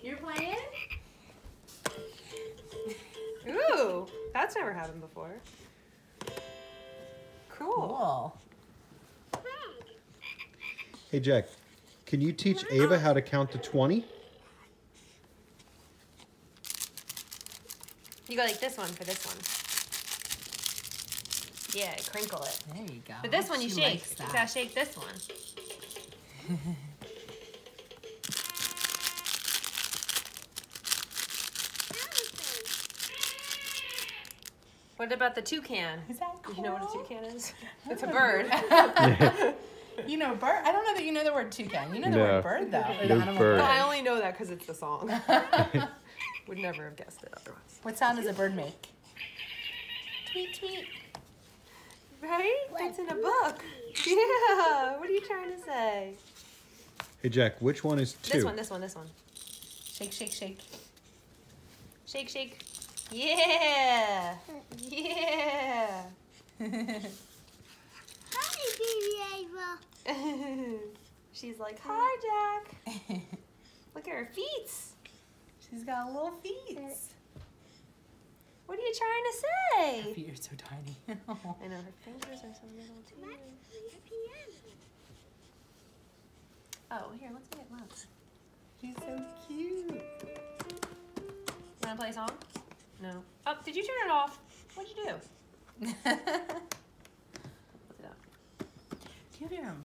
player? Ooh, that's never happened before. Cool. Cool. Hey, Jack, can you teach Ava how to count to 20? You go like this one for this one. Yeah, crinkle it. There you go. But this one you She shake. You gotta shake this one. What about the toucan? Is that Do you know what a toucan is? It's a bird. You know bird? I don't know that you know the word toucan. You know the No. word bird though. or the No animal bird. No, I only know that because it's the song. Would never have guessed it otherwise. What sound does a bird make? Tweet tweet. Right? That's in a book. Yeah. What are you trying to say? Hey, Jack, which one is two? This one, this one, this one. Shake shake shake. Shake, shake. Yeah. Yeah. Hi, baby Ava. She's like, hi, Jack. Look at her feet. She's got little feet. What are you trying to say? Her feet are so tiny. I know her fingers are so little too. Oh, here, let's get lots. She's so cute. Wanna play a song? No. Oh, did you turn it off? What'd you do? Do it up. you have your own